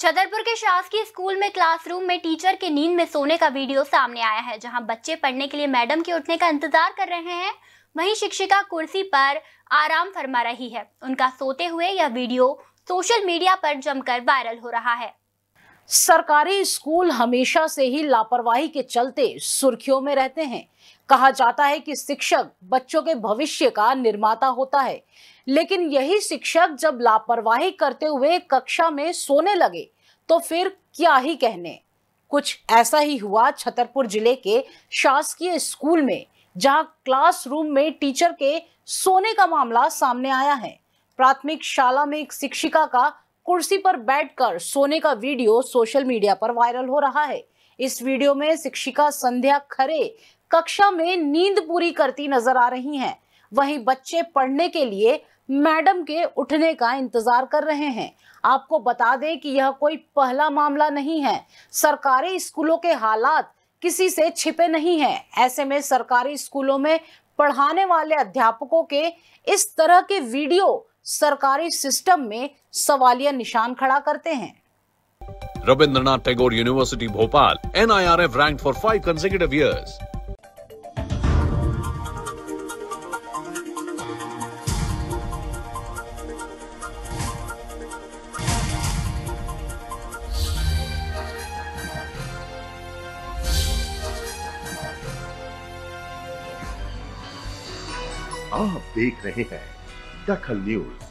छतरपुर के शासकीय स्कूल में क्लासरूम में टीचर के नींद में सोने का वीडियो सामने आया है, जहाँ बच्चे पढ़ने के लिए मैडम के उठने का इंतज़ार कर रहे हैं। वहीं शिक्षिका कुर्सी पर आराम फरमा रही है। उनका सोते हुए यह वीडियो सोशल मीडिया पर जमकर वायरल हो रहा है। सरकारी स्कूल हमेशा से ही लापरवाही के चलते सुर्खियों में रहते हैं। कहा जाता है कि शिक्षक बच्चों के भविष्य का निर्माता होता है, लेकिन यही शिक्षक जब लापरवाही करते हुए कक्षा में सोने लगे तो फिर क्या ही कहने? कुछ ऐसा ही हुआ छतरपुर ज़िले के शासकीय स्कूल में, जहाँ क्लासरूम में टीचर के सोने का मामला सामने आया है। प्राथमिक शाला में एक शिक्षिका का कुर्सी पर बैठकर सोने का वीडियो सोशल मीडिया पर वायरल हो रहा है। इस वीडियो में शिक्षिका संध्या खरे कक्षा में नींद पूरी करती नज़र आ रही हैं। वहीं बच्चे पढ़ने के लिए मैडम के उठने का इंतज़ार कर रहे हैं। आपको बता दें कि यह कोई पहला मामला नहीं है। सरकारी स्कूलों के हालात किसी से छिपे नहीं हैं। ऐसे में सरकारी स्कूलों में पढ़ाने वाले अध्यापकों के इस तरह के वीडियो सरकारी सिस्टम में सवालिया निशान खड़ा करते हैं। Rabindranath Tagore university Bhopal N I R F rank for five consecutive years आप देख रहे हैं Daka News.